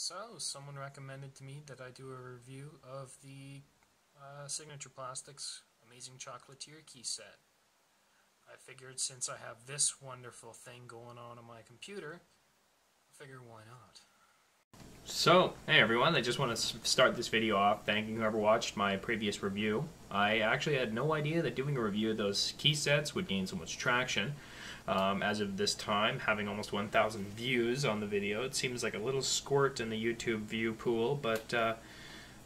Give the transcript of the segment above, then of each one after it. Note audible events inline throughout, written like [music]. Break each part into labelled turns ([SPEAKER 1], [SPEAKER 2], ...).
[SPEAKER 1] So, someone recommended to me that I do a review of the uh, Signature Plastics Amazing Chocolatier key set. I figured since I have this wonderful thing going on on my computer, I figure why not.
[SPEAKER 2] So, hey everyone, I just want to start this video off thanking whoever watched my previous review. I actually had no idea that doing a review of those key sets would gain so much traction. Um, as of this time, having almost 1,000 views on the video, it seems like a little squirt in the YouTube view pool, but uh,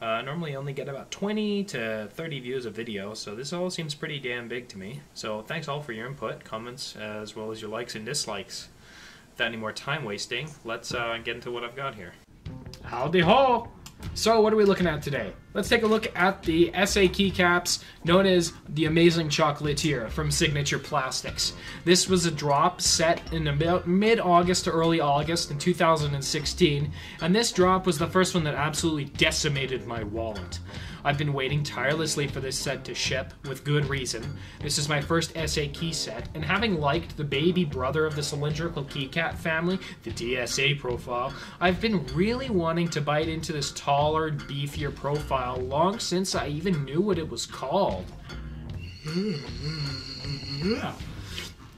[SPEAKER 2] uh, normally only get about 20 to 30 views a video, so this all seems pretty damn big to me. So thanks all for your input, comments, as well as your likes and dislikes. Without any more time wasting, let's uh, get into what I've got here.
[SPEAKER 1] Howdy ho! So what are we looking at today? Let's take a look at the SA keycaps known as the Amazing Chocolatier from Signature Plastics. This was a drop set in about mid-August to early August in 2016, and this drop was the first one that absolutely decimated my wallet. I've been waiting tirelessly for this set to ship, with good reason. This is my first SA key set, and having liked the baby brother of the cylindrical keycap family, the DSA profile, I've been really wanting to bite into this taller, beefier profile long since I even knew what it was called.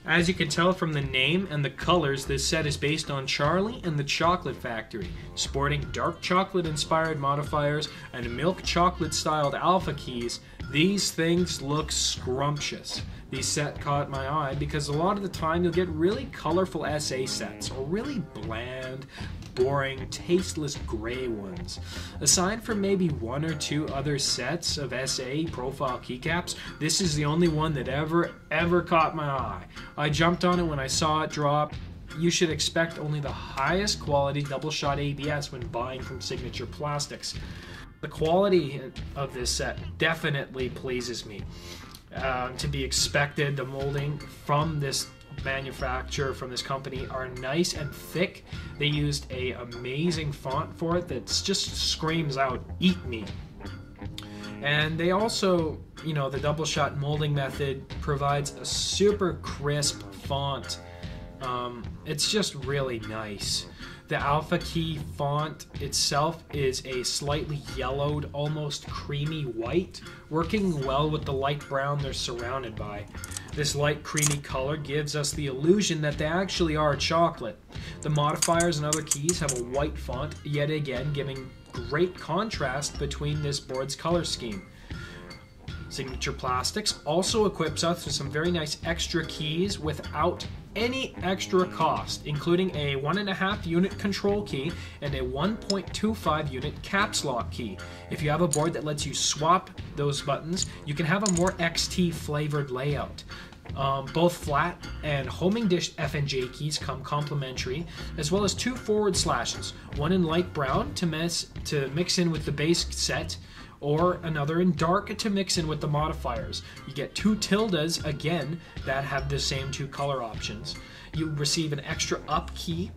[SPEAKER 1] As you can tell from the name and the colors, this set is based on Charlie and the Chocolate Factory, sporting dark chocolate inspired modifiers and milk chocolate styled alpha keys. These things look scrumptious. These set caught my eye because a lot of the time you'll get really colorful SA sets or really bland, boring, tasteless gray ones. Aside from maybe one or two other sets of SA profile keycaps, this is the only one that ever, ever caught my eye. I jumped on it when I saw it drop. You should expect only the highest quality double shot ABS when buying from Signature Plastics. The quality of this set definitely pleases me. Uh, to be expected, the molding from this manufacturer from this company are nice and thick. They used a amazing font for it that just screams out "Eat me." And they also, you know, the double shot molding method provides a super crisp font. Um, it's just really nice. The alpha key font itself is a slightly yellowed, almost creamy white, working well with the light brown they're surrounded by. This light creamy color gives us the illusion that they actually are chocolate. The modifiers and other keys have a white font, yet again giving great contrast between this board's color scheme. Signature Plastics also equips us with some very nice extra keys without any extra cost, including a 1.5 unit control key and a 1.25 unit caps lock key. If you have a board that lets you swap those buttons, you can have a more XT flavored layout. Um, both flat and homing dish FNJ keys come complementary, as well as two forward slashes, one in light brown to, mess, to mix in with the base set, or another in dark to mix in with the modifiers. You get two tildes again that have the same two color options. You receive an extra up key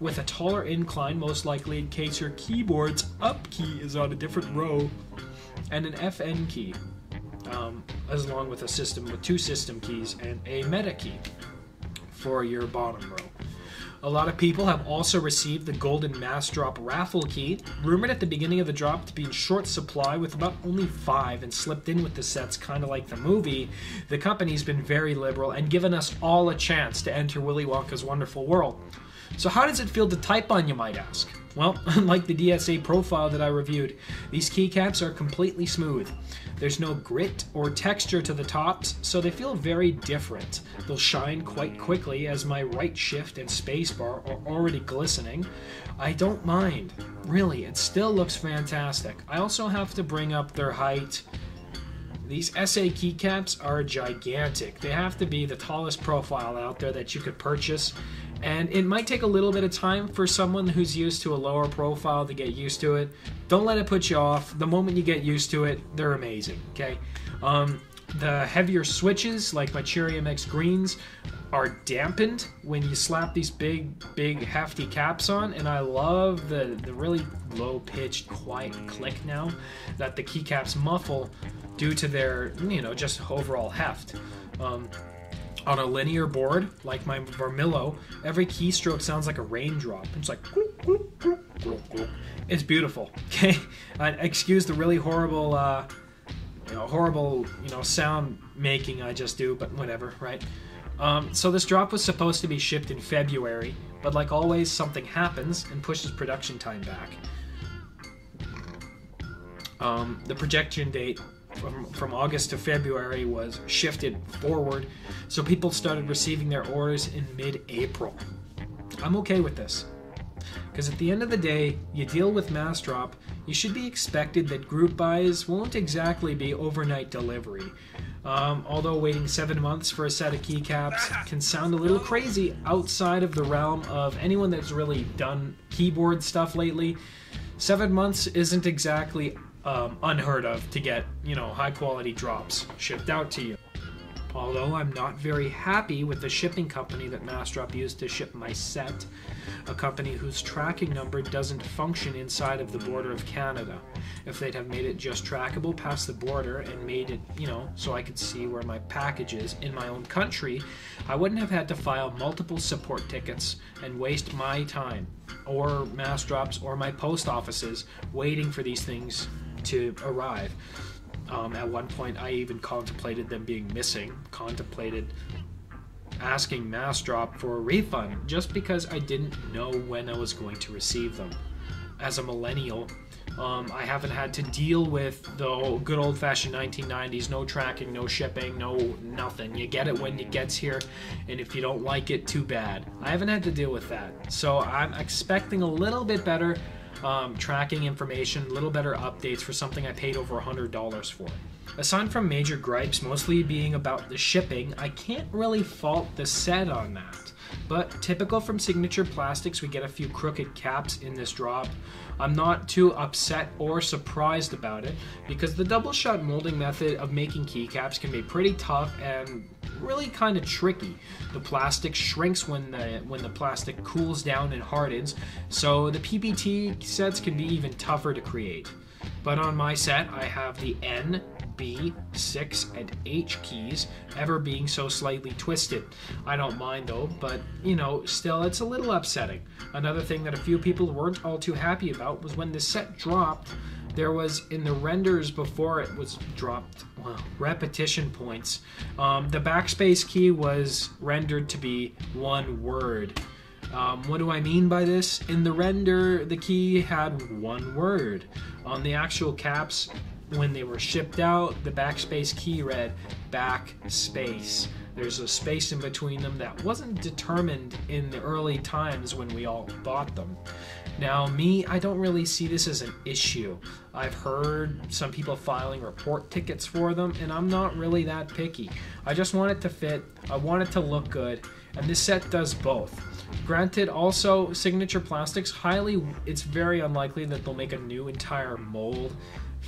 [SPEAKER 1] with a taller incline, most likely in case your keyboard's up key is on a different row, and an FN key, um, as along with a system with two system keys and a meta key for your bottom row. A lot of people have also received the Golden Massdrop raffle key, rumored at the beginning of the drop to be in short supply with about only five and slipped in with the sets, kind of like the movie. The company's been very liberal and given us all a chance to enter Willy Wonka's wonderful world. So, how does it feel to type on, you might ask? Well, [laughs] unlike the DSA profile that I reviewed, these keycaps are completely smooth. There's no grit or texture to the tops, so they feel very different. They'll shine quite quickly as my right shift and spacebar are already glistening. I don't mind. Really, it still looks fantastic. I also have to bring up their height. These SA keycaps are gigantic. They have to be the tallest profile out there that you could purchase and it might take a little bit of time for someone who's used to a lower profile to get used to it. Don't let it put you off. The moment you get used to it, they're amazing. Okay. Um, the heavier switches, like my Cherry MX greens, are dampened when you slap these big, big, hefty caps on, and I love the the really low pitched, quiet click now that the keycaps muffle due to their, you know, just overall heft. Um, on a linear board like my Varmilo, every keystroke sounds like a raindrop. It's like it's beautiful. [laughs] Okay, uh, excuse the really horrible, uh, you know, horrible, you know, sound making I just do, but whatever, right? Um, so this drop was supposed to be shipped in February, but like always, something happens and pushes production time back. Um, the projection date from, from August to February was shifted forward, so people started receiving their orders in mid-April. I'm okay with this. Because at the end of the day, you deal with Massdrop, you should be expected that group buys won't exactly be overnight delivery. Um, although waiting seven months for a set of keycaps can sound a little crazy outside of the realm of anyone that's really done keyboard stuff lately, seven months isn't exactly um, unheard of to get, you know, high quality drops shipped out to you. Although I'm not very happy with the shipping company that Massdrop used to ship my set, a company whose tracking number doesn't function inside of the border of Canada. If they'd have made it just trackable past the border and made it, you know, so I could see where my package is in my own country, I wouldn't have had to file multiple support tickets and waste my time, or Massdrop's, or my post offices waiting for these things to arrive. Um, at one point, I even contemplated them being missing, contemplated asking Massdrop for a refund just because I didn't know when I was going to receive them. As a millennial, um, I haven't had to deal with the good old fashioned 1990s no tracking, no shipping, no nothing. You get it when it gets here, and if you don't like it, too bad. I haven't had to deal with that. So I'm expecting a little bit better um, tracking information, little better updates for something I paid over $100 for. Aside from major gripes mostly being about the shipping, I can't really fault the set on that. But typical from Signature Plastics, we get a few crooked caps in this drop. I'm not too upset or surprised about it because the double shot molding method of making keycaps can be pretty tough and really kind of tricky. The plastic shrinks when the when the plastic cools down and hardens, so the PBT sets can be even tougher to create. But on my set, I have the N, B, 6, and H keys ever being so slightly twisted. I don't mind though, but you know, still it's a little upsetting. Another thing that a few people weren't all too happy about was when the set dropped, there was in the renders before it was dropped well, repetition points. Um, the backspace key was rendered to be one word. Um, what do I mean by this? In the render, the key had one word. On the actual caps, when they were shipped out, the backspace key read backspace. There's a space in between them that wasn't determined in the early times when we all bought them. Now, me, I don't really see this as an issue. I've heard some people filing report tickets for them, and I'm not really that picky. I just want it to fit, I want it to look good, and this set does both. Granted, also, Signature Plastics, highly, it's very unlikely that they'll make a new entire mold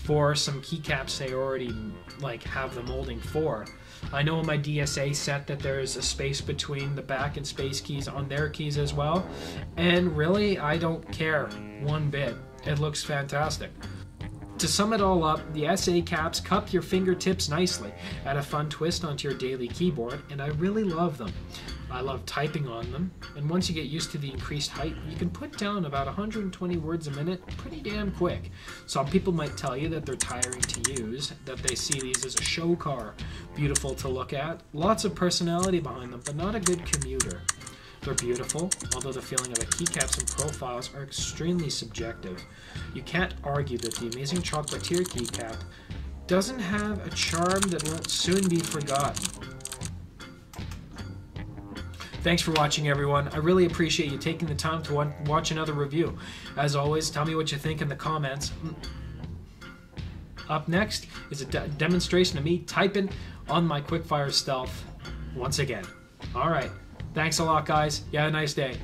[SPEAKER 1] for some keycaps they already like have the molding for. I know in my DSA set that there's a space between the back and space keys on their keys as well, and really I don't care one bit. It looks fantastic. To sum it all up, the SA caps cup your fingertips nicely, add a fun twist onto your daily keyboard, and I really love them. I love typing on them, and once you get used to the increased height, you can put down about 120 words a minute pretty damn quick. Some people might tell you that they're tiring to use, that they see these as a show car, beautiful to look at, lots of personality behind them, but not a good commuter. They're beautiful, although the feeling of the keycaps and profiles are extremely subjective. You can't argue that the amazing chocolatier keycap doesn't have a charm that won't soon be forgotten. Thanks for watching, everyone. I really appreciate you taking the time to watch another review. As always, tell me what you think in the comments. Up next is a de demonstration of me typing on my Quickfire Stealth once again. All right. Thanks a lot, guys. You have a nice day.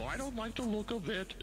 [SPEAKER 3] I don't like the look of it.